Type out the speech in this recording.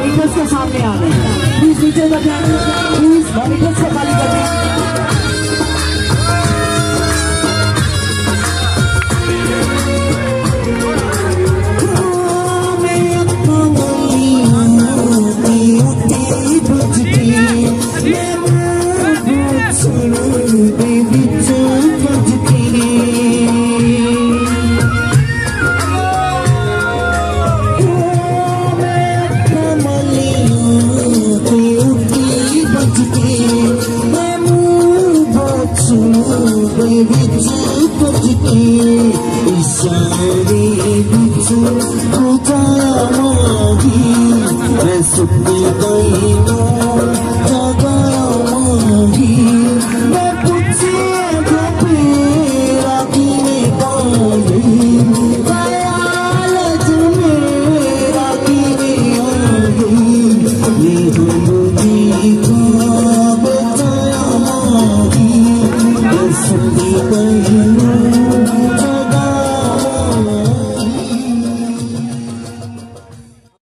monitors के सामने आ हैं प्लीज़ नीचे प्लीज़ मॉनिटर्स से खाली कर मैं सुपने 回忆